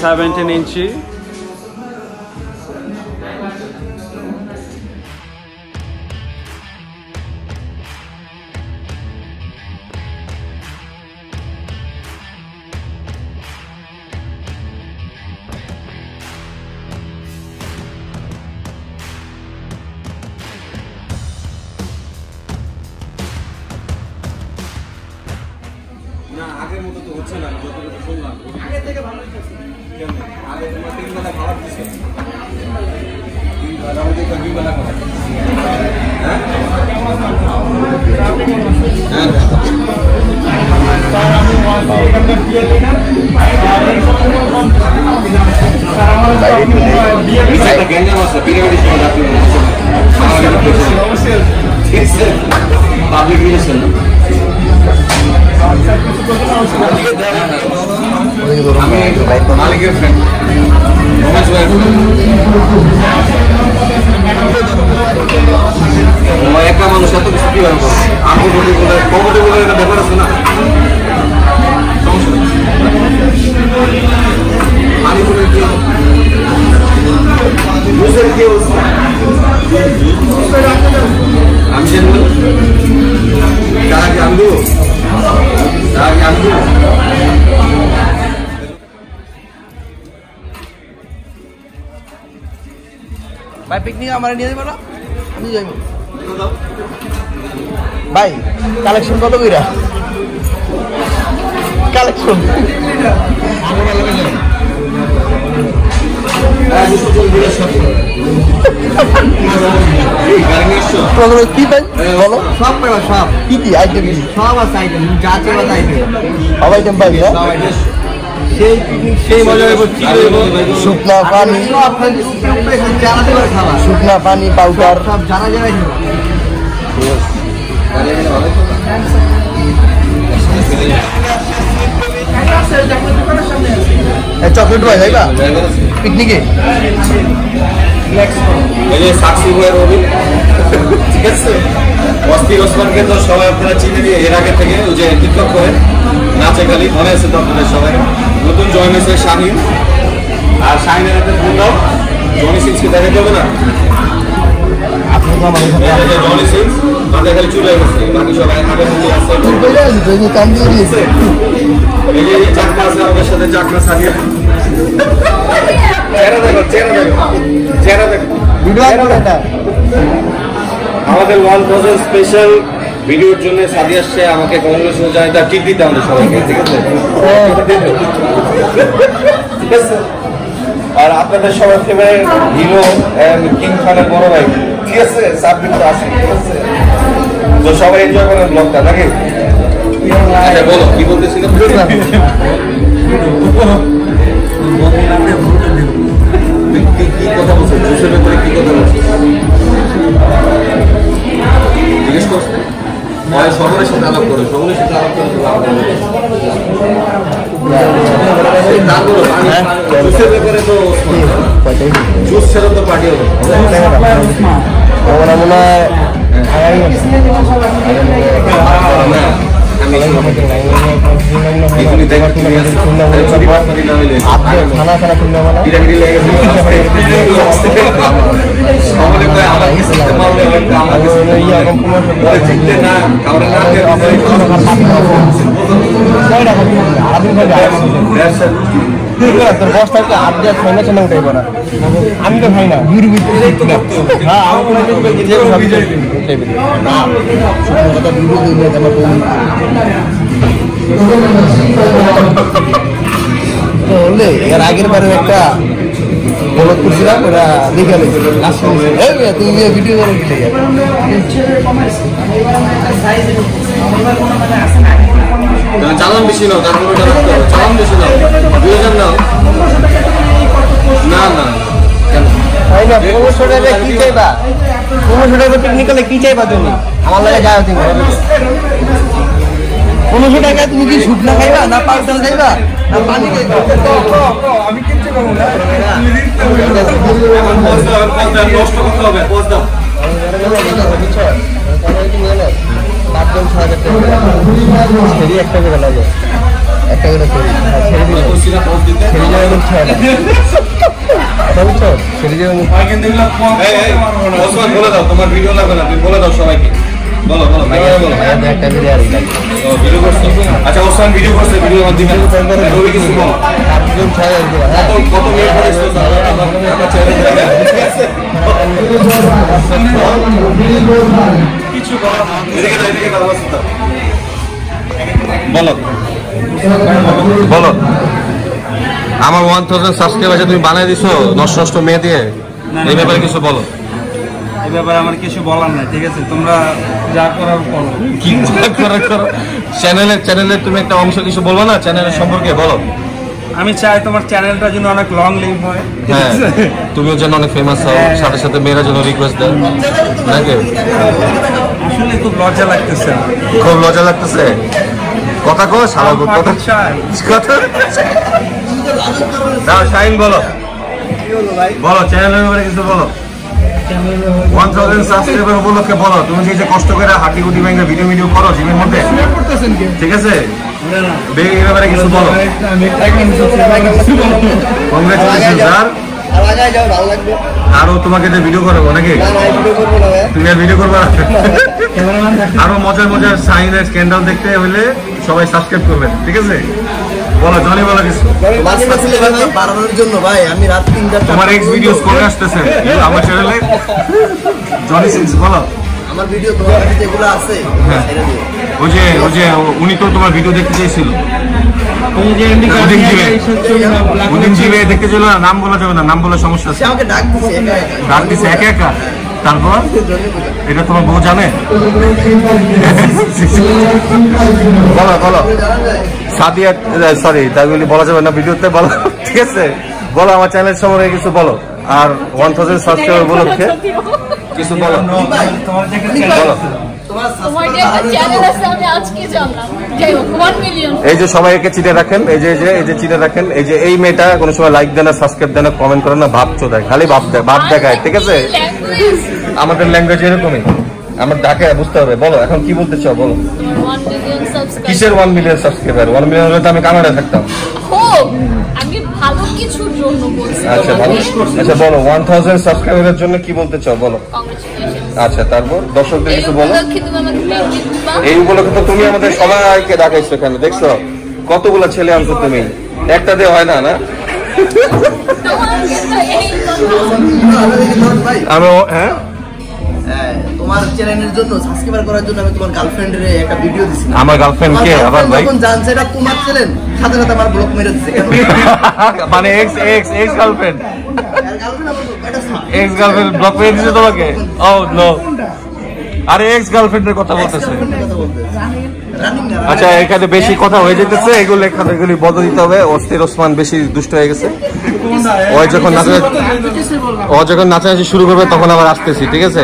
Seventeen ইঞ্চি না আগের মতো তো হচ্ছে না যতটুকু শুনলাম আগে থেকে ভালো কেমন আগে তোমার তিন বেলা খাবার দিচ্ছে তিন বেলা মধ্যে তো একটা রিলেশন আমি মালিকের ফ্রেন্ড ভাই মানুষ এত কিছু কীভাবে আমি বলি বলে একটা ব্যাপার আছে না? বলে কি? বুঝের কি অবস্থা? আমি জানি পিকনিক আমার নিয়ে যাব না? নিয়ে যাব ভাই কালেকশন কত কইরা? কালেকশন প্রথমে কি ভাই বলো। সব সব। কি কি? আইটেম সব আছে আইটেম যা তাই পাইবা। সব আইটেম পাই না সেই মজা হইব শুকনা পানি শুকনা পানি পাউডার সব জানা চকলেট ভাই যাইবা? পিকনিকে? সাক্ষী ভাইয়ের রবি ঠিক আছে? অস্থির ওসমানকে তো সবাই আপনারা চিনে দিয়ে এর আগে থেকে ওই যে টিকটক করে নাচে খালি মনে আছে তো আপনাদের সবাই নতুন জয়েন হয়েছে শাহিন। আর শাহিনের একটা বললাম জনি সিংসকে দেখা যাবে না? এই জনি সিংস মাথায় খালি চলে গেছে বাকি সবাই আছে কাম দিয়ে দিয়েছে এই যে চাকমা আছে আমাদের সাথে চাকমা সারিয়ে চেহারা দেখো চেহারা দেখো। চেহারা দেখো। ভিডিও এটা। আমাদের ওয়ান থাউজেন্ড স্পেশাল ভিডিওর জন্য সাদি আসছে আমাকে কংগ্রেস জানাই তার টিপ দিতে আমাদের সবাইকে ঠিক আছে? আর আপনাদের সবার ফেভারিট হিরো কিং খানের বড় ভাই ঠিক আছে সাবমিট তো আছে ঠিক আছে? তো সবাই এনজয় করেন ব্লগটা নাকি? আচ্ছা বলো কি বলতেছিলাম কি কি কথা বলছো জুসের ব্যাপারে কি কথা বলছো হয় সকলের সাথে আলাপ করো সকলের সাথে আলাপ করে হয়। না আমি খানা খানা কিনলে বিরাগিরি লেগে গেছে। সকলে কয় আমার কি system হবে, হয়তো আমার কি system হবে। বলে চিনতে না, কাউরে না দিয়ে তোর বস্তাকে হাত দিয়ে ছয়না ছয়না উঠাই পড়া আমি তো খাই না। গুরু হ্যাঁ বললে এর আগের বারে একটা বলদ করছিলাম ওরা লিখে তুমি ভিডিও করে চালান বেশি নাও তারপর চালান বেশি নাও। দুই হাজার নাও। না না তাই না পনেরোশো টাকা কি চাইবা? পনেরোশো টাকা পিকনিক করলে কি চাইবা তুমি? আমার লাগে যাও তুমি পনেরোশো টাকা তুমি কি শুকনা খাইবা না পাউডার খাইবা না পানি খাইবা আমি না পজ দাও নষ্ট করতে হবে একটা করে লাগে একটা করে? সেরি যাবে তোমার ভিডিও লাগবে না তুমি বলে দাও সবাইকে বলো বলো মাইকে বলো একটা করে আর ভিডিও করছ? আচ্ছা ওসমান ভিডিও করছে ভিডিও আমার দিবেন রবি কিছু বলো। কত কত মিনিট পরে কিছু বলো এদিকে এদিকে দাও, অবস্থা দাও। বলো। বলো। আমার ওয়ান থাউজেন্ড সাবস্ক্রাইব আছে তুমি বানিয়ে দিছো নষ্ট নষ্ট মেয়ে দিয়ে? এই ব্যাপারে কিছু বলো। ব্যাপারে আমার কিছু বলার নাই ঠিক আছে? তোমরা যা করার করো। কি যা করার করো? চ্যানেলে চ্যানেলে তুমি একটা অংশ কিছু বলব না? চ্যানেলের সম্পর্কে বলো। আমি চাই তোমার চ্যানেলটা যেন অনেক লং লিভ হয়। হ্যাঁ তুমিও যেন অনেক ফেমাস হও হ্যাঁ। সাথে সাথে মেয়েরা যেন রিকোয়েস্ট দেয়। নাকি? আসলে খুব লজ্জা লাগতেছে খুব লজ্জা লাগতেছে? কথা কো সারা কথা কথা দাও শাইন বলো। বলো চ্যানেলের ব্যাপারে কিছু বলো। ওয়ান থাউজেন্ড সাবস্ক্রাইবার উপলক্ষে বলো তুমি যে কষ্ট করে হাঁটি গুটি ভেঙে ভিডিও ভিডিও করো জিমের মধ্যে? ঠিক আছে? এই ব্যাপারে কিছু বলো। কংগ্রেচুলেশন স্যার আর আগায় যাও ভালো লাগবে। আরও তোমাকে যে ভিডিও করব নাকি? তুমি আর ভিডিও করবে আরও মজার মজার সাইন আর স্ক্যান্ডাল দেখতে হলে সবাই সাবস্ক্রাইব করবেন ঠিক আছে? বলো জনি বলো কিছু। মাঝে মাঝে বাড়ানোর জন্য ভাই আমি রাত তিনটা তোমার এক্স ভিডিওস করে আসতেছে। আমার চ্যানেলে জনি সিংস বলো। আমার ভিডিও তোমার যেগুলো আছে হ্যাঁ। ওই যে ওই যে উনি তো তোমার ভিডিও দেখতে চেয়েছিল উদিন জিবে উদিন জিবে দেখতে ছিল নাম বলা যাবে না নাম বলার সমস্যা আছে। ডাক দিছে একা একা? তারপর? এটা তোমার বউ জানে? বলো বলো। সাদিয়া সরি তাই বলি বলা যাবে না ভিডিওতে বলো। ঠিক আছে? বলো আমার চ্যানেল সম্পর্কে কিছু বলো। আর ওয়ান থাউজেন্ড সাবস্ক্রাইবার উপলক্ষে কিছু বলো। তোমার বলো। এই যে সবাই একে চিনে রাখেন এই যে এই যে এই যে চিনে রাখেন এই যে এই মেয়েটা কোনো সময় লাইক দেয় না সাবস্ক্রাইব দেয় না কমেন্ট করে না খালি ভাব দেয় ভাব দেখায় ঠিক আছে? আমাদের ল্যাঙ্গুয়েজ এরকমই। আমার ঢাকায় বুঝতে হবে বলো এখন কি বলতে চাও বলো। কিসের one million subscriber one million হলে তো আমি কানাডায় থাকতাম। আমি ভালো বলছি আচ্ছা ভালো। আচ্ছা বলো ওয়ান থাউজেন্ড সাবস্ক্রাইবারের জন্য কি বলতে চাও? বলো। আচ্ছা তারপর দর্শকদের কিছু বলো। এই উপলক্ষে তো তুমি আমাদের সবাইকে ডাকাইছো এখানে দেখছ? কতগুলো ছেলে আনছো তুমি? একটা দিয়ে হয় না না? আমি হ্যাঁ? হ্যাঁ, তোমার চ্যানেলের জন্য সাবস্ক্রাইবার করার জন্য আমি তোমার গার্লফ্রেন্ডের একটা ভিডিও দিছি আমার গার্লফ্রেন্ড কে? আবার ভাই? যখন জানছে এটা তোমার চ্যানেল সাথে সাথে আমার ব্লক মেরে কেন মানে ex ex ex girlfriend. Ex girlfriend block করে দিয়েছে তোমাকে? ও নো আরে এক্স গার্লফ্রেন্ডের কথা বলতেছে। আচ্ছা এখানে বেশি কথা হয়ে যেতেছে এগুলো এখানে এগুলি বদল দিতে হবে। অস্থির ওসমান বেশি দুষ্ট হয়ে গেছে। ওই যখন নাচা ও যখন নাচানাচি শুরু করবে তখন আবার আসতেছি ঠিক আছে?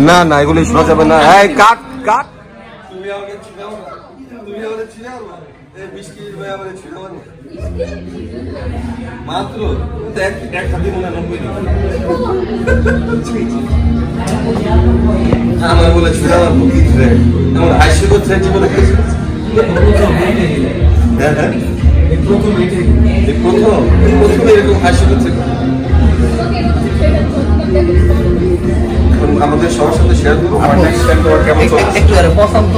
না না এগুলি শোনা যাবে না। এই কাট কাট। তুমি আমাকে চিনাও তুমি আমাকে চিনাও এই বিশকি ভাই আমারে চিনাও মাত্র এক এক হাতে মনে হয় নব্বই আমার বলে ছিল আমার বুকি ছিল আমার হাসি করছে জীবনে হ্যাঁ হ্যাঁ। এই প্রথম এই প্রথম প্রথম এরকম হাসি করছে আমাদের সবার সাথে শেয়ার করব ওয়ান নাইট স্ট্যান্ড তোমার কেমন চলছে একটু আরে পছন্দ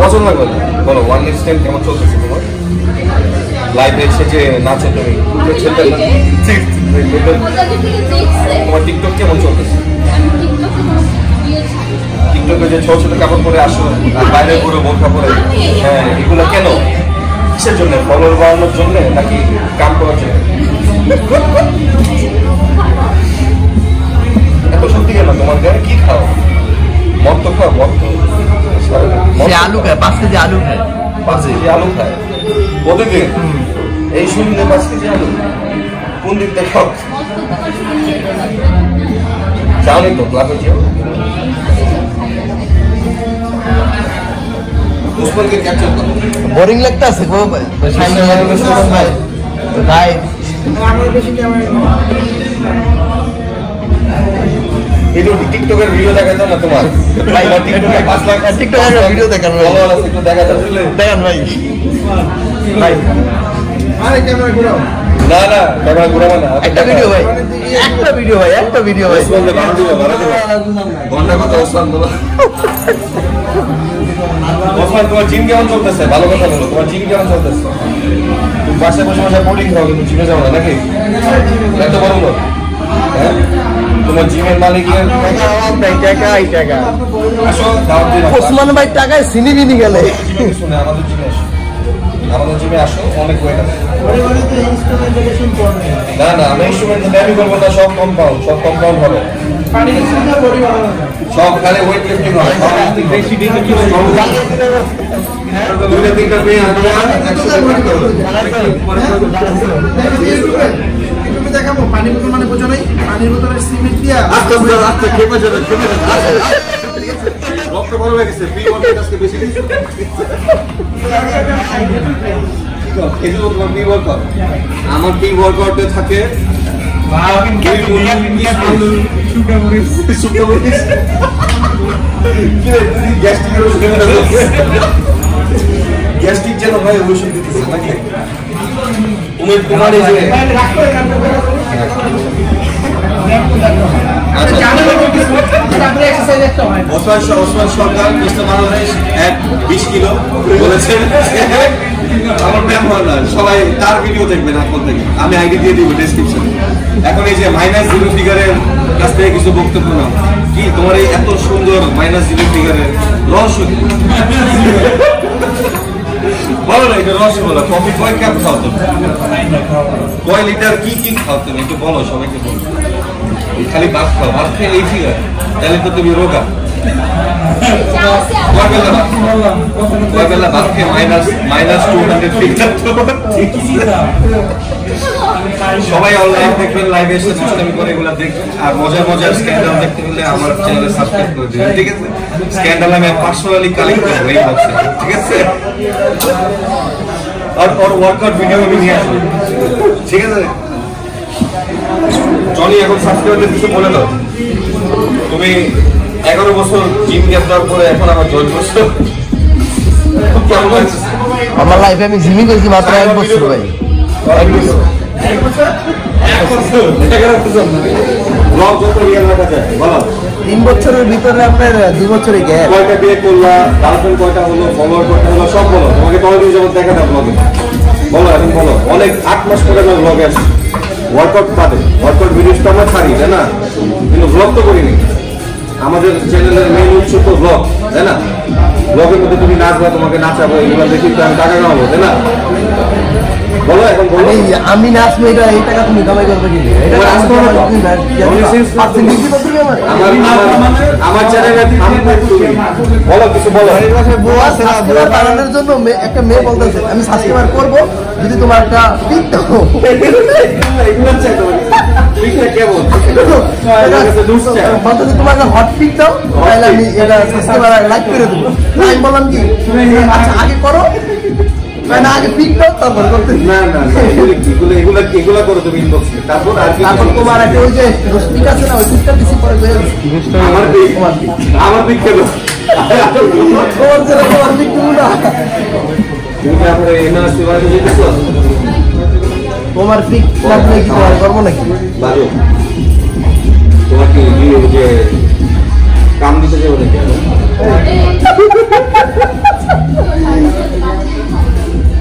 পছন্দ। লাগবে বলো। ওয়ান নাইট স্ট্যান্ড কেমন চলতেছে তোমার? লাইভে এসে যে নাচো তুমি। ছেলেটা তোমার টিকটক কেমন চলতেছে? টিকটকে যে ছোট ছোট কাপড় পরে আসো আর বাইরে পুরো বোরখা পরে হ্যাঁ এগুলো কেন? কিসের জন্য? ফলোয়ার বাড়ানোর জন্য নাকি কাম করার জন্য? এত সত্যি কেন তোমার গায়ে কি খাও? মদ তো খাও মদ তো সে আলু খায় পাঁচ কেজি আলু খায়। পাঁচ কেজি আলু খায়। প্রতিদিন এই শরীরে পাঁচ কেজি আলু কোন দিক থেকে খাও? চাওনি তো ক্লাবে যাও বোরিং লাগতেছে গো ভাই। ভাই ভাই টিকটকের ভিডিও দেখা না তোমার? ভাই আমার টিকটকে পাঁচ লাখ টিকটকের ভিডিও দেখান ভাই। follower আছে, একটু দেখা যাচ্ছে ভাই। ভাই। আরে ক্যামেরা ঘুরাও। না না ক্যামেরা ঘুরাবো না। একটা ভিডিও ভাই। একটা ভিডিও ভাই একটা ভিডিও ভাই। দিবে, দিবে। ঘণ্টা কথা ওসমান বলো। ওসমান তোমার জিম কেমন চলতেছে? ভালো কথা বলো তোমার জিম কেমন চলতেছে? তুমি বাসায় বসে বসে বোর্ডিং খাও কিন্তু জিমে যাও না নাকি? এত বড় লোক হ্যাঁ? তোমার জিমের মালিকের টাকা? এই টাকা। ওসমান ভাই টাকায় সিনি বিনি গেলে। নেই আমাদের জিমে আসো। আমাদের জিমে আসো অনেক ওয়েট আছে। না? না আমি ইনস্ট্রুমেন্ট ব্যায়ামই করব না সব কম্পাউন্ড সব কম্পাউন্ড হবে। সব খালি ওয়েট লিফটিং হয় বেশি দিনে কি দুইটা তিনটা পেয়ে আমরা একসাথে তুমি দেখাবো পানি বোতল মানে বোঝো নাই পানির বোতলে সিমেন্ট দিয়া আস্তে আস্তে খেপে যাবে খেপে রক্ত বড় হয়ে গেছে ফ্রি ওয়ার্কআউট আজকে বেশি গেছে এই তোমার প্রি ওয়ার্কআউট আমার প্রি ওয়ার্কআউটে থাকে? গ্যাস্ট্রিক যেন হয় ওই দিতেছে নাকি না, সবাই তার ভিডিও আমি আইডি দিয়ে দিব ডেসক্রিপশনে এখন এই যে মাইনাস জিরো ফিগারের কাছ থেকে কিছু বক্তব্য নাও। কি, তোমার এই এত সুন্দর মাইনাস জিরো ফিগারের রহস্য? বলো না এটা রস বলো কফি কয় কাপ খাও তুমি? কয় লিটার কি কি খাও তুমি? একটু বলো সবাইকে বলো। খালি ভাত খাও ভাত খেয়ে এই ফিগার তাহলে তো তুমি রোগা। কয় বেলা ভাত খেয়ে minus minus two hundred figure সবাই অনলাইন দেখবেন লাইভে এসে দুষ্টামি করে এগুলো দেখবেন আর মজার মজার স্ক্যান্ডাল দেখতে হলে আমার চ্যানেলে সাবস্ক্রাইব করে দিবেন ঠিক আছে? স্ক্যান্ডাল আমি পার্সোনালি কালেক্ট করব এই বক্সে ঠিক আছে? আর ওর ওয়ার্কআউট ভিডিও আমি নিয়ে আসব ঠিক আছে? জনি এখন সাবস্ক্রাইবারদের কিছু বলে দাও। তুমি এগারো বছর জিম গ্যাপ পরে এখন আমার কেমন লাগছে আমার লাইফে আমি জিমি করেছি মাত্র এক বছর ভাই। এক বছর। তিন বছরের ভিতরে আপনার দুই বছরে গ্যাপ বিয়ে করলা গার্লফ্রেন্ড কয়টা হলো ফলোয়ার কয়টা হলো, সব বলো। তোমাকে তোমার দিন যাবত দেখা দেয় ব্লগে বলো, এখন বলো। অনেক আট মাস পরে আমার ব্লগে আসছি ওয়ার্কআউট বাদে। ওয়ার্কআউট ভিডিওস আমরা ছাড়ি, তাই না? কিন্তু ব্লগ তো করিনি। আমাদের চ্যানেলের মেইন উৎস তো ব্লগ তাই না? ব্লগের মধ্যে তুমি নাচবা, তোমাকে নাচাবো, এগুলো দেখি তো আমি টাকা কামাবো, তাই না? আমি নাচবো এটা এই টাকা তুমি কামাই করবে কি? আমার। চ্যানেলে বলো কিছু বলো। না জন্য একটা মেয়ে বলতেছে আমি সাবস্ক্রাইবার করব যদি তোমার একটা তোমার হট পিক দাও তাহলে আমি এটা সাবস্ক্রাইবার লাইক করে দেবো। না, আমি বললাম কি আচ্ছা আগে করো না, আগে পিক দাও তারপর করতে। না না এগুলো? এগুলো এগুলো করো তুমি ইনবক্সে তারপর আর তারপর তোমার একটা ওই যে রশ্মিক আছে না ওই পিকটা আমার পিক তোমার আমার পিক কেন তোমার যেটা তোমার পিক তুমি না। তুমি তোমার পিক লাগলে কি করব নাকি? বাজো। তোমার কি যে কাম দিতে যাব নাকি?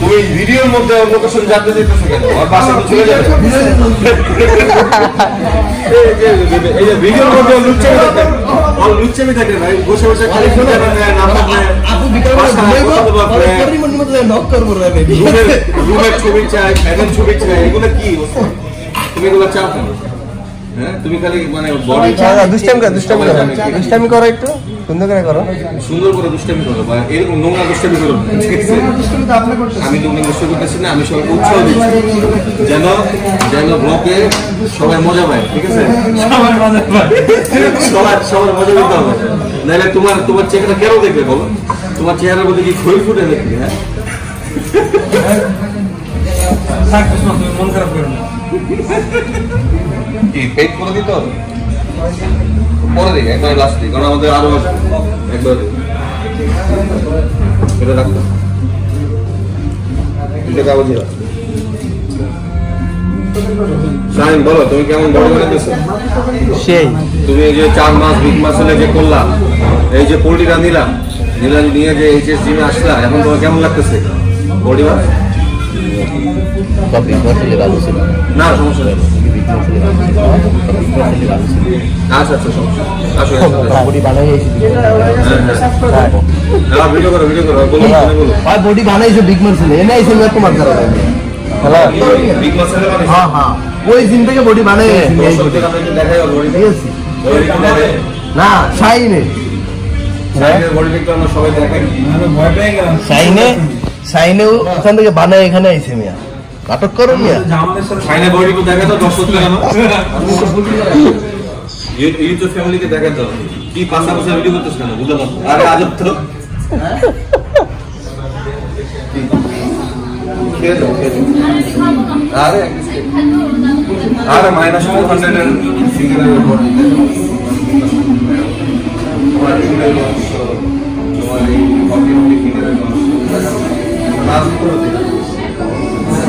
তুমি ভিডিওর মধ্যে ওর লোকেশন জানতে কেন? আমার বাসা তো চলে যাবে। এই যে- ভিডিওর মধ্যে ও লুচ্চামি থাকে। ও লুচ্চামি থাকে ভাই বসে বসে খালি নাম্বার আপু পরে মধ্যে নক করব রে রুমের ছবি চাই ছবি চাই এগুলো কি তুমি এগুলো চাও হ্যাঁ তুমি খালি মানে বডি দুষ্টামি দুষ্টামি দুষ্টামি করো একটু। সুন্দর করে করো? সুন্দর করে দুষ্টামি করো বা এরকম নোংরা দুষ্টামি করো ঠিক আমি নোংরা দুষ্টামি করতেছি না আমি সবাইকে উৎসাহ দিচ্ছি। যেন যেন ব্লকে সবাই মজা পায় ঠিক আছে? সবাই মজা পায়। সবার সবার মজা নিতে হবে। নাহলে তোমার তোমার চেহারা কেন দেখবে বলো? তোমার চেহারার মধ্যে কি খই ফুটে দেখবে হ্যাঁ? থাক কৃষ্ণ তুমি মন খারাপ করো না। কি পেট করে দিতে? হবে পরে দিই একবার লাস্ট দিই কারণ আমাদের আরও আছে। একবার এটা রাখো। এটা কাগজে শাহিন বলো তুমি কেমন বড় করে সেই। তুমি এই যে চার মাস বিগ মাস হলে যে করলাম এই যে পোল্ট্রিটা নিলাম নিলাম নিয়ে যে এইচএস জিমে আসলা এখন তোমার কেমন লাগতেছে? ভালো ছিল না সমস্যা নেই। আচ্ছা আচ্ছা আসো। বডি বানাই হ্যাঁ ভিডিও করো ভিডিও করো বলো বলো, বলো ভাই বডি বানাইছে। বিগ মার্সেল এনে আইছে না তোমার কারণে হ্যালো বিগ মাসেলে হ্যাঁ হ্যাঁ ওই দিন থেকে বডি বানাই সত্যি কথা একটু দেখাই বডি ঠিক আছে না শাইনে। সাইডের বডি একটু আমরা সবাই দেখাই ভয় পেয়ে গেলাম। শাইনে শাইনেও ওখান থেকে বানাই এখানে আইছে মিয়া। নাটক করো মিয়া। আমাদের সাথে সাইডের বডি একটু দেখা দাও দর্শক কেন ইউটিউব ফ্যামিলিকে দেখা দাও কি পাশা পাশা ভিডিও করতেছ কেন? বুঝলাম আরে আজব তো খেয়ে দাও, খেয়ে দাও। আরে আরে মাইনাস টু হান্ড্রেড তোমার এই কপি কপি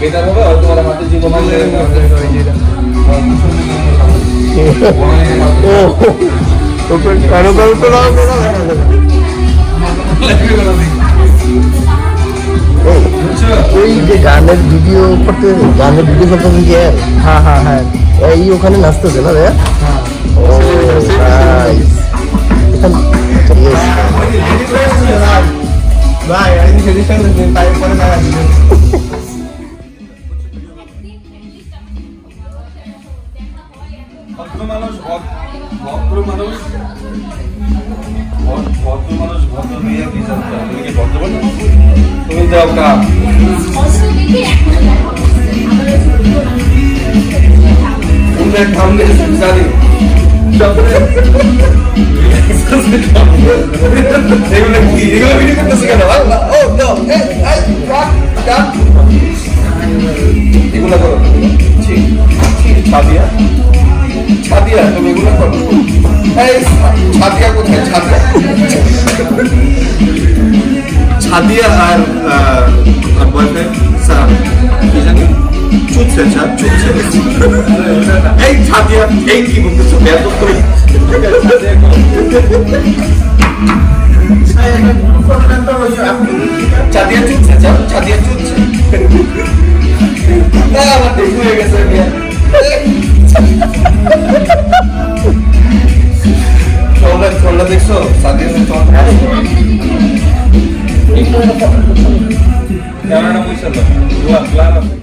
বেটার হবে হয়তো ওরা হাতে জীবন কারও কারও তো ওই যে গানের ভিডিও করতে গানের ভিডিও করতে গিয়ে হ্যাঁ হ্যাঁ হ্যাঁ। এই ওখানে নাচতেছে না রে ও নাইস ভাই আমি সেদিন তাই পরে না ভদ্র মানুষ ভদ- ভদ্র মানুষ ভদ- ভদ্র মানুষ ভদ্র মেয়ে বিচার। তুমি কি ভদ্র মানুষ? তুমি যাও কা উন্নয়ন থামলে জানি তারপরে এগুলো কি এগুলো ভিডিও করতেছে কেন আল্লাহ, ও নো এই এই কাট কাট এগুলো করো ছি ছি ছাদিয়া ছাদিয়া তুমি এগুলো করো এই ছাদিয়া কোথায় ছাদিয়া ছাদিয়া আর আর বয়ফ্রেন্ড স্যার কি জানি চুচ্ছে স্যার চুচ্ছে এই ছাদিয়া এই কি বলতেছো এত করে ছাদিয়া চুচ্ছে স্যার ছাদিয়া চুচ্ছে না আমার ঠিক হয়ে গেছে মিয়া চলটা চলটা দেখছ সাদিয়া চল ক্যামেরাটা মুছালো গ্লাস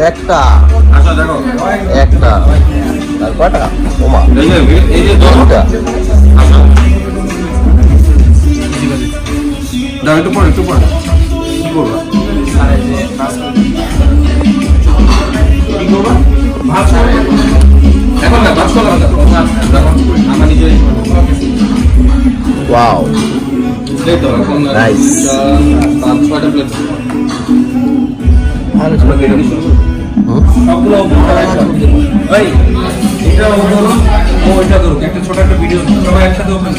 একটা। আচ্ছা, একটা। আর কটা ওমা। দুটা আচ্ছা। দাও একটু পড়ে একটু পড়ে। এখন না আমার নিজের ওয়াও। নাইস আচ্ছা, পাঁচ ছয়টা করা ভাই এটা ধরুন ও এটা ধরুক একটা ছোট একটা ভিডিও সবাই একসাথে ওপেন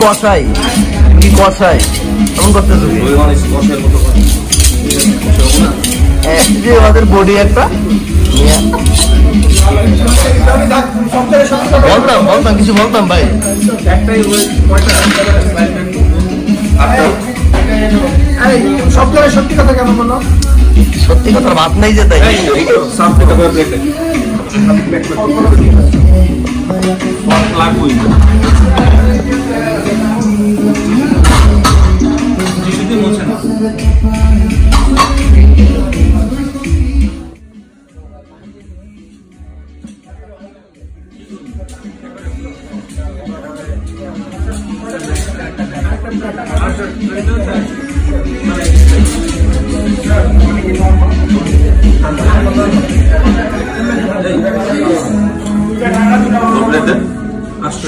কষাই? কি কষাই? এমন করতেছো যে আমাদের বডি একটা। সপ্তাহে সপ্তাহে বলতাম বলতাম কিছু বলতাম ভাই। একটাই ওই কয়টা আটটা এই সপ্তাহে সত্যি কথা কেন বলো? সত্যি কথা ভাত নাই যে তাই। এই, এই তো, সাত টাকা করে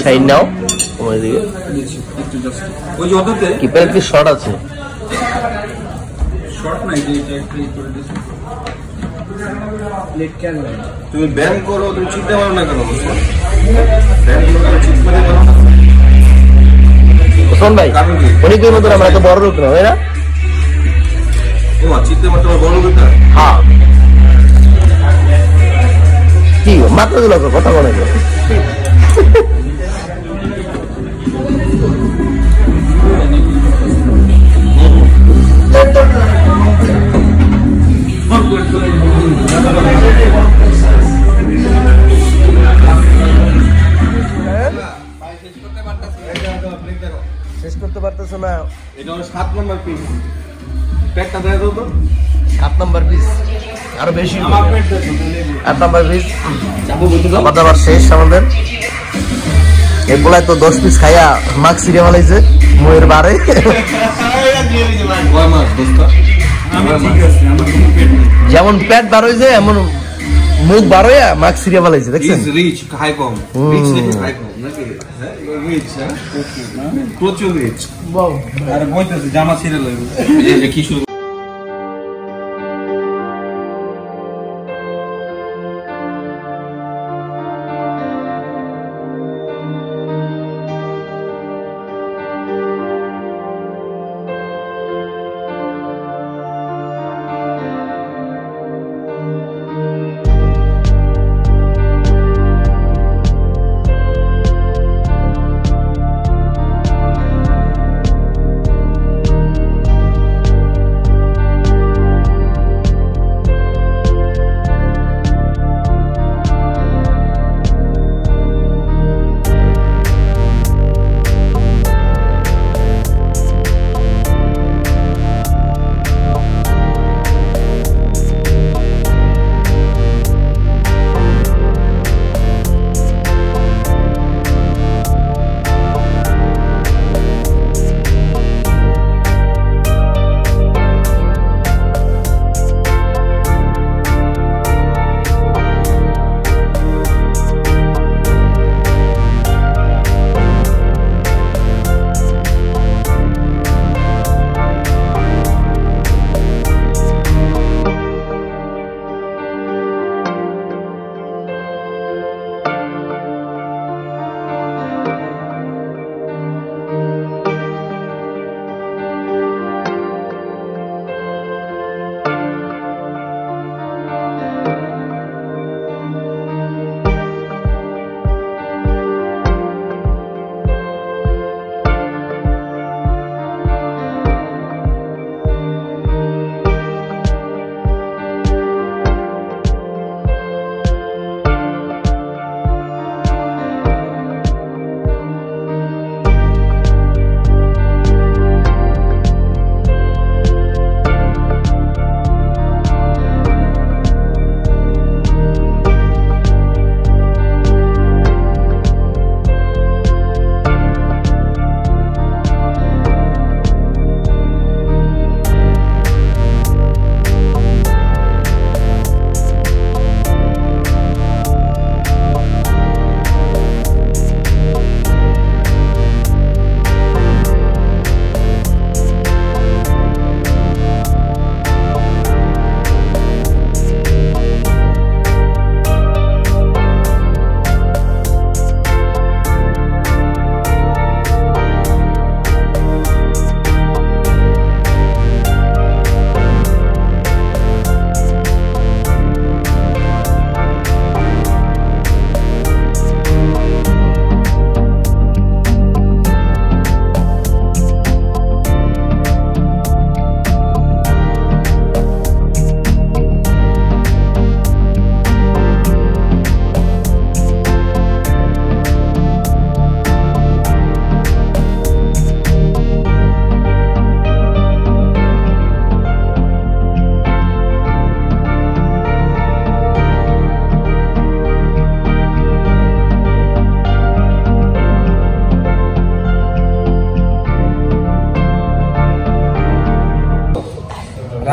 সাইড নাও ওই দিকে। ওই যে ওটাতে কি প্লেট শর্ট আছে। শর্ট নাই যে এটা একটু তুমি ব্যায়াম করো তুমি চিনতে পারো না কেন? করো না শোন ভাই আমরা বড় লোক না তাই না? ও চিনতে পারো তোমার বড় বেটা হ্যাঁ। কি মাত্র কথা বলে এটা হলো সাত নম্বর পিস প্যাকটা দেয় তো। সাত নাম্বার পিস আরও বেশি। আমার পেট দেখো আট নাম্বার পিস খাবার দাবার শেষ আমাদের এগুলাই তো দশ পিস খাইয়া মাস্ক সিরিয়া মালাইছে ময়ের বারে। যেমন পেট বার হয়েছে এমন মুখ বার হইয়া মাস্ক সিরিয়া মালাইছে দেখছেন? রিচ হাই কম। রিচ হাই কম রিচ হ্যাঁ? প্রচুর রিচ আর বইতেছে জামা ছিঁড়ে লাগবে কিশোর কি শুরু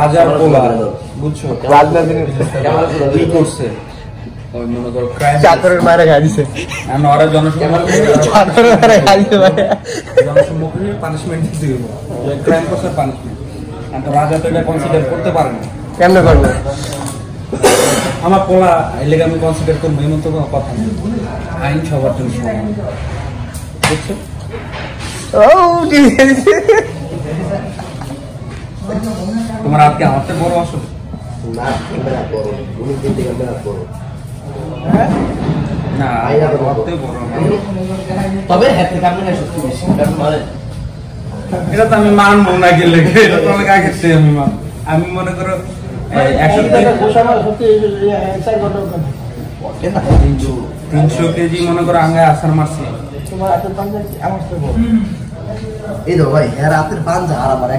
রাজার পোলা। বুঝছ? কি করছে? চাদরের মারা খাই দিছে। ওরা চাদরের মারা খাই দিছে ভাই। জনসম্মুখে পানিশমেন্ট দিতে ক্রাইম করছে পানিশমেন্ট এখন রাজা তো এটা কনসিডার করতে পারে না। কেমনে করব? আমার পোলা এই লেগে আমি কনসিডার করব এমন তো কোনো কথা নেই। আইন সবার জন্য সমান। বুঝছ? ও ঠিক আছে তোমার আজকে হাতে বড় আসলে। না হাতে বড় না। তবে থেকে আপনি সত্যি বেশি। কারণ মানে এটা তো আমি মানবো না গেলে এটা তো অনেক আগে থেকে আমি আমি মনে করো একশো তিনশো কেজি মনে করো আঙ্গায় আসার মারছি। এই তো ভাই হ্যাঁ রাতের পাঞ্জা আর আমার?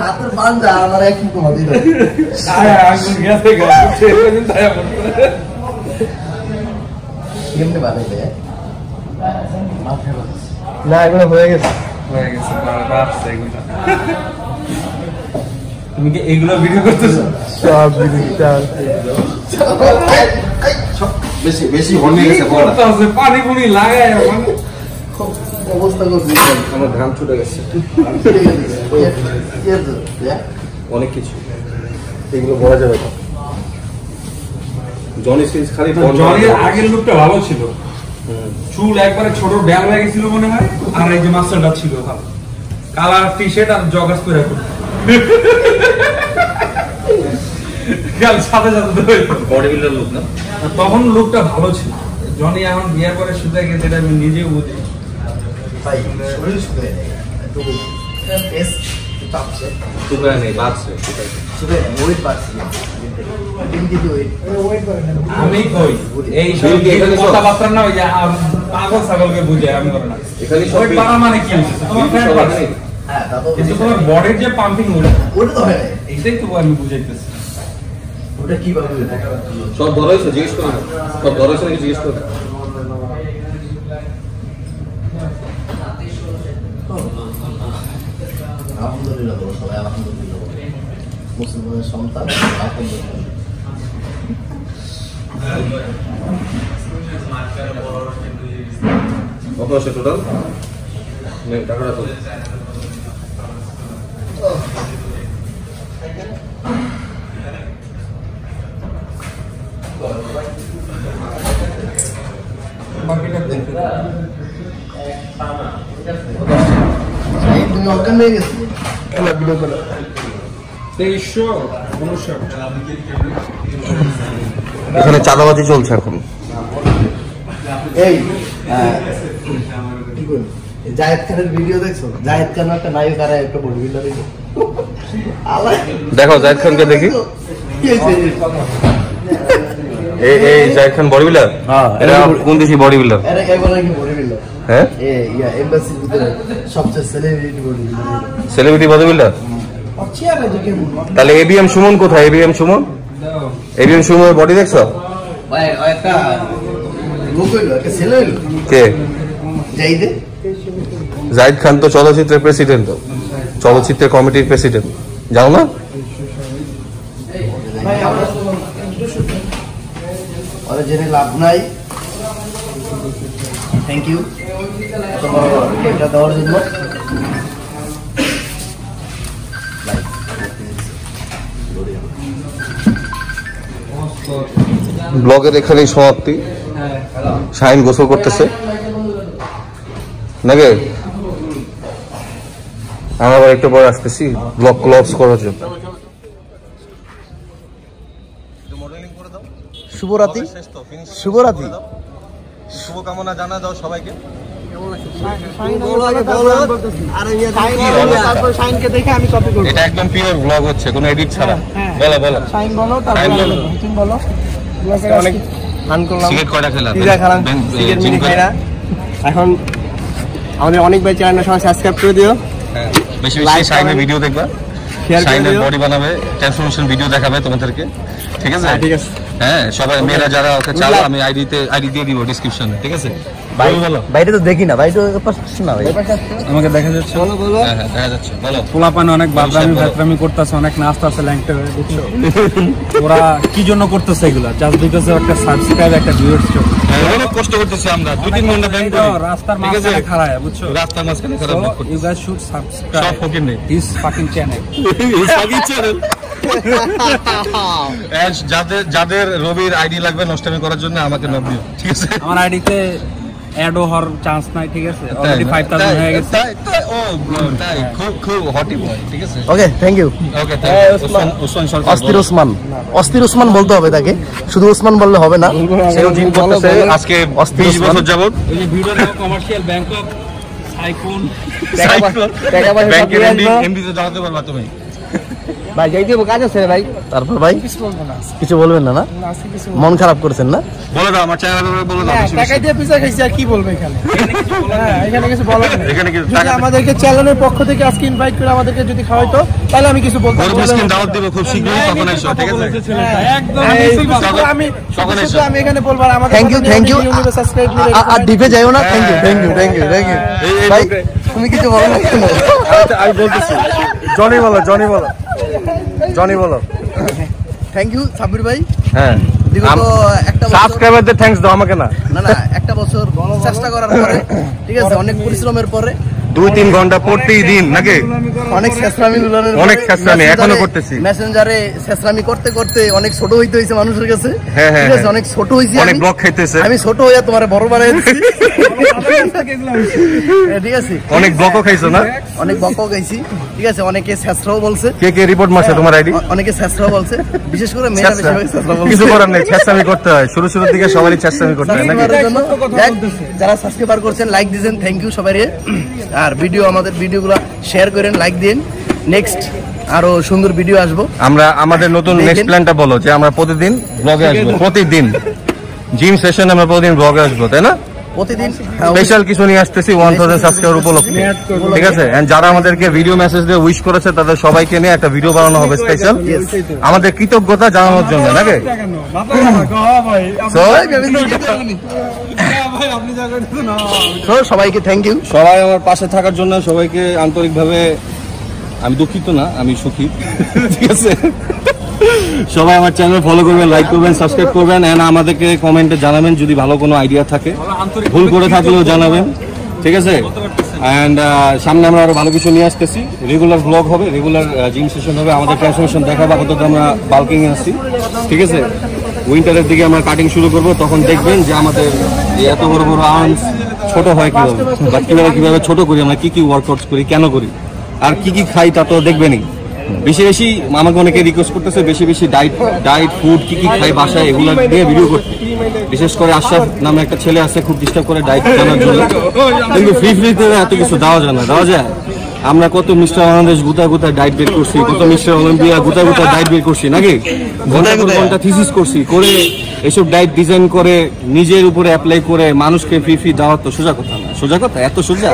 রাতের পাঞ্জা আর। কেমনে বানাইবে না এগুলো হয়ে গেছে। হয়ে। তুমি কি এগুলো ভিডিও করতেছো? সব ডিজিটাল বেশি বেশি হর্নে গেছে বড় পানি পুনি লাগায় মানে। অবস্থা করছি। আমার ঘাম ছুটে গেছে। অনেক কিছু। এগুলো বলা যাবে না। জনি সিন্স খালি বল আগের লুকটা ভালো ছিল। চুল একবারে ছোট ব্যাং হয়ে গেছিল মনে হয় আর এই যে মাস্টারটা ছিল ভালো। কালার টি শার্ট আর জগার্স করে কাল সাথে সাথে বডি বিল্ডার লুক না? তখন লোকটা ভালো ছিল। জনি এখন বিয়ার পরে শুতে গেছে এটা আমি নিজেও বুঝি। ভাই শরীর শুকিয়ে নেই। টেস্ট চাপছে শুকায় নেই বাড়ছে শুকিয়ে ওয়েট বাড়ছে দিন দিতে ওয়েট আমি কই এই? কথাবার্তা না ওই যে আম, পাগল ছাগলকে বুঝে আমি করে না। মানে কি তোমার ফ্যাট বাড়ছে। নেই। হ্যাঁ তা তো কিন্তু তোমার বডির যে পাম্পিং ওটা ওটা তো হয়। নাই এইটাই তো আমি বুঝাইতেছি। ওটা কীভাবে? সব ধরা হয়েছে জিজ্ঞেস করো। সব ধরা হয়েছে নাকি জিজ্ঞেস করো আলহামদুলিল্লাহ বলো সবাই আলহামদুলিল্লাহ। মুসলমানের সন্তান আলহামদুলিল্লাহ কত আছে টোটাল টাকাটা এখানে চাঁদাবাজি চলছে এখন। এই জায়েদ খানের ভিডিও দেখছ? জায়েদ খান একটা নায়ক আর একটা দেখো জাহিদ খানকে দেখি। এই এই জাহিদ খান বডি বিল্ডার হ্যাঁ, এটা কোন দেশি বডি বিল্ডার এরা এবারে কি বডি বিল্ডার হ্যাঁ? এ ইয়া এমবাসির ভিতরে সবচেয়ে celebrity body builder celebrity body builder তাহলে এবিএম সুমন কোথায়? এবিএম সুমন? এবিএম সুমনের বডি দেখছ? ভাই একটা লোক হইল একটা ছেলে হইল। কে? জাহিদ। খান তো চলচ্চিত্রের প্রেসিডেন্ট তো। চলচ্চিত্রের কমিটির প্রেসিডেন্ট জানো না? জেনে লাভ নাই। থ্যাংক ইউ এটা দেওয়ার জন্য। ব্লগের এখানেই সমাপ্তি। শাহিন গোসল করতেছে। নাকি আমরা আবার একটু পরে আসতেছি। ব্লগ ক্লবস করার জন্য। শুভরাত্রি। শুভরাত্রি শুভকামনা জানা দাও সবাইকে শাইনকে দেখে আমি কপি করব এটা একদম পিওর ব্লগ হচ্ছে কোনো এডিট ছাড়া। বলো বলো। শাইন বলো তারপর বলো। অনেক ফান করলাম। সিগারেট কয়টা খেলা? খেলাম সিগারেট জিম করে- খাই না এখন আমাদের অনেক ভাই চ্যানেলটা সবাই সাবস্ক্রাইব করে দিও। হ্যাঁ, বেশি বেশি ভিডিও দেখবা। বডি বানাবে ট্রান্সফরমেশন ভিডিও দেখাবে তোমাদেরকে। ঠিক আছে? হ্যাঁ, ঠিক আছে। হ্যাঁ সবাই মেয়েরা যারা ওকে চাও আমি আইডিতে আইডি দিয়ে দিব ডিসক্রিপশনে ঠিক আছে? বলো, বলো। বাইরে তো দেখি না বাইরে না আমাকে দেখা যাচ্ছে? হ্যাঁ হ্যাঁ দেখা যাচ্ছে বলো। পোলাপান অনেক বাদরামি বলো। করতেছে অনেক নাচতেছে ল্যাংটে হয়ে বুঝছ? ওরা কি জন্য করতেছে এগুলা? জাস্ট বিকজ একটা সাবস্ক্রাইব একটা ভিউয়ার্স হ্যাঁ, অনেক কষ্ট করতেছি আমরা দুই তিন ঘণ্টা ব্যাংক করি। রাস্তার ঠিক আছে? মাঝখানে খাড়ায় বুঝছ? রাস্তার মাঝখানে So, করতেছি। you guys should সব ফকির নেই। his fucking channel. And যাদের যাদের রবির আইডি লাগবে নষ্টমি করার জন্য আমাকে নক দিও ঠিক আছে? আমার আইডিতে অ্যাডও হওয়ার চান্স নাই ঠিক আছে? অলরেডি তাই না? ফাইভ থাউজেন্ড তাই- হয়ে গেছে। তাই- তাই- ও, তাই, খুব খুব হটি বয় ঠিক আছে? Okay thank you okay Osman. Osman Sarkar অস্থির ওসমান। অস্থির ওসমান বলতে হবে তাকে। শুধু ওসমান বললে হবে না। সেও জিম করতেছে আজকে অস্থির 20 বছর যাবত ওই যে ভিডিও কমার্শিয়াল ব্যাংকক সাইক্লোন ব্যাংকের এমডি এমডি তে দাঁড়াতে পারবা তুমি। ভাই যাইতে হবে কাজ আছে ভাই। তারপর ভাই? কিছু বলবেন না না? মন খারাপ করছেন না? বলে দাও আমার চ্যানেল বলে দাও টাকা দিয়ে পিজা খাইছি আর কি বলব এখানে? হ্যাঁ এখানে কিছু বলার এখানে কিছু টাকা আমাদেরকে চ্যানেলের পক্ষ থেকে আজকে ইনভাইট করে আমাদেরকে যদি খাওয়াইতো তাহলে আমি কিছু বলতাম মিসকিন দাওয়াত দিব খুব শীঘ্রই তখন এসো ঠিক আছে? একদম শুধু কথা। আমি তখন এসো। আমি এখানে বলব আর আমাদের thank you thank you subscribe আর ডিপে যাইও না? Thank you thank you thank you thank you ভাই তুমি কিছু বলো না আমি বলতেছি জনি বলো জনি বলো। জনি বলো। থ্যাংক ইউ সাব্বির ভাই। হ্যাঁ বিগত একটা সাবস্ক্রাইবারদের থ্যাঙ্কস দাও আমাকে না। না না একটা বছর চেষ্টা করার পরে ঠিক আছে অনেক পরিশ্রমের পরে দুই তিন ঘণ্টা প্রত্যেক দিন নাকি? অনেক শেষরামি লুলানের অনেক শেষরামি, এখনও করতেছি। মেসেঞ্জারে শেষরামি করতে করতে অনেক ছোট হইতে হয়েছে মানুষের কাছে। হ্যাঁ, হ্যাঁ, ঠিক আছে হ্যাঁ। অনেক ছোট হয়েছে অনেক ব্লক খাইতেছে। আমি ছোট হইয়া তোমার বড় বানাই দিচ্ছি ঠিক আছে। অনেক ব্লকও খাইছো না? অনেক বক গাইছি ঠিক আছে অনেকে শেষরাও বলছে। কে কে রিপোর্ট মারছে তোমার আইডি অনেকে শেষরাও বলছে। বিশেষ করে মেয়েরা বেশিরভাগ শেষরা বলছে। কিছু করার নেই চেষ্টামি করতে হয়। শুরু শুরুর দিকে সবারই চেষ্টামি করতে হয় নাকি? যারা সাবস্ক্রাইবার করছেন লাইক দিয়েছেন থ্যাংক ইউ সবাই আর ভিডিও আমাদের ভিডিওগুলো শেয়ার করেন লাইক দিন। নেক্সট আরও সুন্দর ভিডিও আসব। আমরা আমাদের নতুন। নেক্সট প্ল্যানটা বলো যে আমরা প্রতিদিন ব্লগে আসব। প্রতিদিন। জিম সেশন আমরা প্রতিদিন ব্লগে আসব তাই না? প্রতিদিন স্পেশাল কিছু নিয়ে আসতেছি ওয়ান থাউজেন্ড সাবস্ক্রাইবার উপলক্ষে। ঠিক আছে? And যারা আমাদেরকে ভিডিও মেসেজ দিয়ে উইশ করেছে তাদের সবাইকে নিয়ে একটা ভিডিও বানানো হবে স্পেশাল আমাদের কৃতজ্ঞতা জানানোর জন্য নাকি? সবাইকে থ্যাংক ইউ সবাই আমার পাশে থাকার জন্য সবাইকে আন্তরিকভাবে আমি দুঃখিত না আমি সুখী। ঠিক আছে? সবাই আমার চ্যানেল ফলো করবেন লাইক করবেন সাবস্ক্রাইব করবেন এন্ড আমাদেরকে কমেন্টে জানাবেন যদি ভালো কোনো আইডিয়া থাকে। ভুল করে থাকলেও জানাবেন, ঠিক আছে? অ্যান্ড সামনে আমরা আরও ভালো কিছু নিয়ে আসতেছি। রেগুলার ব্লগ হবে রেগুলার জিম সেশন হবে, আমাদের ট্রান্সফরমেশন দেখাবো, আপাতত আমরা বাল্কিং এ আসছি ঠিক আছে? উইন্টারের দিকে আমরা কাটিং শুরু করব, তখন দেখবেন যে আমাদের এত বড় বড় আর্মস ছোট হয় কীভাবে? বা কীভাবে, কীভাবে ছোট করি, আমরা কী কী ওয়ার্কআউটস করি, কেন করি? আর কি কি খাই তা তো দেখবেনই। বেশি বেশি আমাকে অনেকে রিকোয়েস্ট করতেছে বেশি বেশি ডাইট ডাইট ফুড কি কি খাই বাসায় এগুলো দিয়ে ভিডিও করতে। বিশেষ করে আশরাফ নামে একটা ছেলে আছে খুব ডিস্টার্ব করে ডাইট জানার জন্য। কিন্তু ফ্রি ফ্রিতে এত কিছু দেওয়া যায় না দেওয়া যায়। আমরা কত মিস্টার বাংলাদেশ গুতা গুতা ডাইট বের করছি কত মিস্টার অলিম্পিয়া গুতা গুতা ডাইট বের করছি নাকি? ঘণ্টা থিসিস করছি করে এসব ডাইট ডিজাইন করে নিজের উপরে অ্যাপ্লাই করে মানুষকে ফ্রি ফ্রি দেওয়া তো সোজা কথা না। সোজা কথা এত সোজা।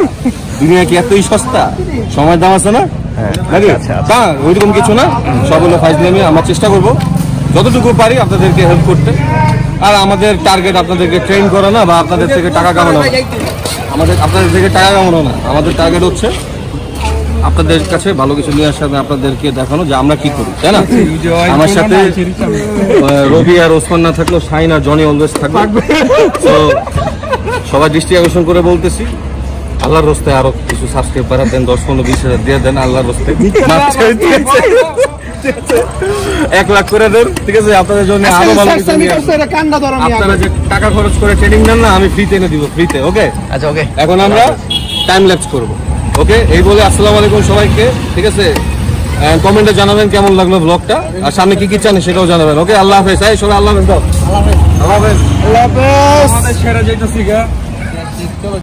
দুনিয়া কি এতই সস্তা? সময় দাম আছে না? নাকি? তা ওইরকম কিছু না? সব হলো ফাইজলামি আমরা চেষ্টা করব। যতটুকু পারি আপনাদেরকে হেল্প করতে। আর আমাদের টার্গেট আপনাদেরকে ট্রেন করা না বা আপনাদের থেকে টাকা কামানো। আমাদের আপনাদের থেকে টাকা কামানো না। আমাদের টার্গেট হচ্ছে আপনাদের কাছে ভালো কিছু নিয়ে আসার আপনাদেরকে দেখানো যে আমরা কি করি তাই না? আমার সাথে রবি আর ওসমান না থাকলেও সাইন আর জনি অলওয়েজ থাকবে। তো সবাই দৃষ্টি আকর্ষণ করে বলতেছি। আল্লাহর রস্তে আরও কিছু সাবস্ক্রাইব বাড়া দেন দশ পনেরো বিশ হাজার দিয়ে দেন আল্লাহর রস্তে। এক লাখ করে দেন ঠিক আছে? আপনাদের জন্য আরও ভালো কিছু নিয়ে আসব। কান্না ধরো আপনারা যে টাকা খরচ করে ট্রেনিং নেন না আমি ফ্রিতে এনে দিব ফ্রিতে ওকে আচ্ছা ওকে এখন আমরা টাইম ল্যাপস করব ওকে এই বলে আসসালামু আলাইকুম সবাইকে ঠিক আছে? কমেন্টে জানাবেন কেমন লাগল ব্লগটা আর সামনে কি কি চান সেটাও জানাবেন ওকে আল্লাহ হাফেজ এই সবাই আল্লাহ হাফেজ দাও। আল্লাহ হাফেজ। আমাদের সেরা যেটা শিখা